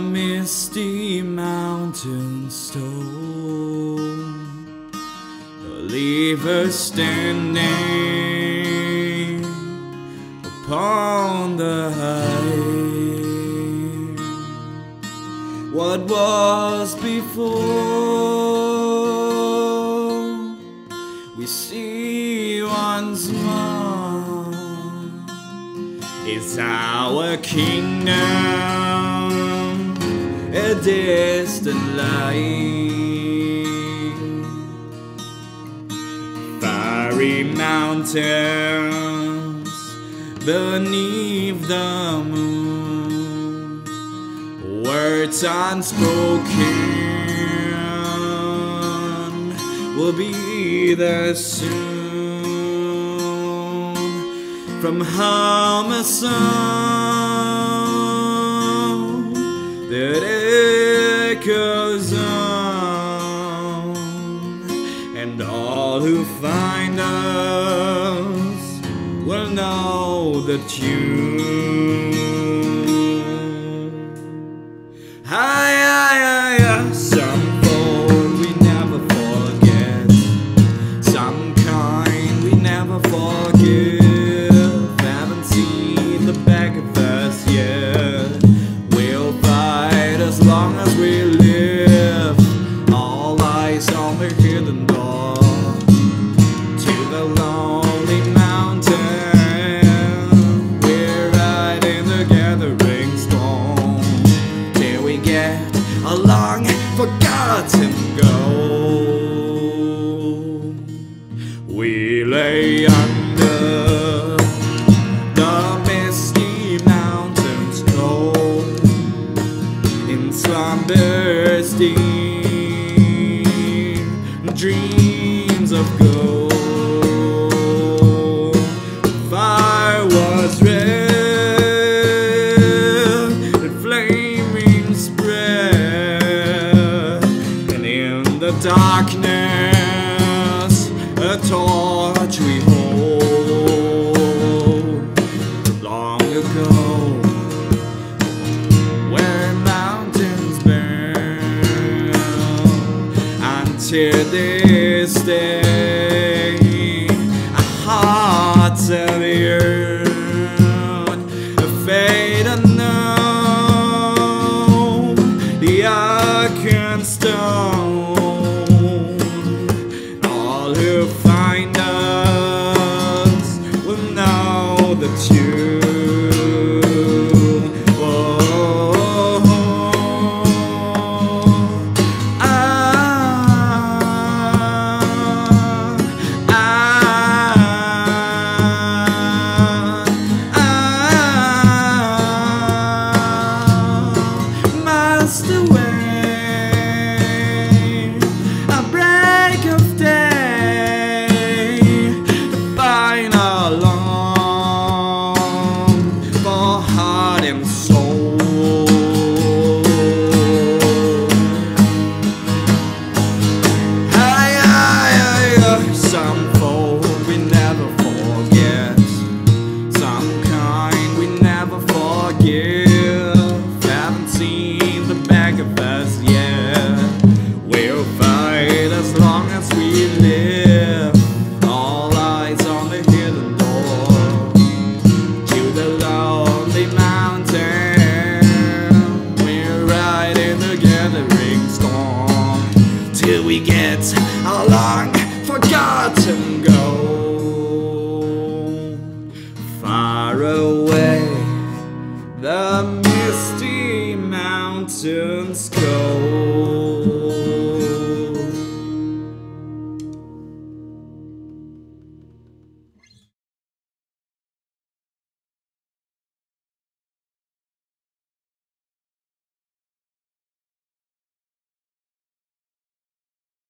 misty mountain stone, leave her standing upon the height. What was before, we see once more. It's our kingdom, a distant light. Fiery mountains beneath the moon, words unspoken will be there soon from home a song echoes on, and all who find us will know the tune. Hi, forgotten goal. We lay under the misty mountains cold in slumber's deep dreams of gold. The darkness a torch we hold. Long ago where mountains burn until this could we get our long forgotten go Far away, the misty mountains go.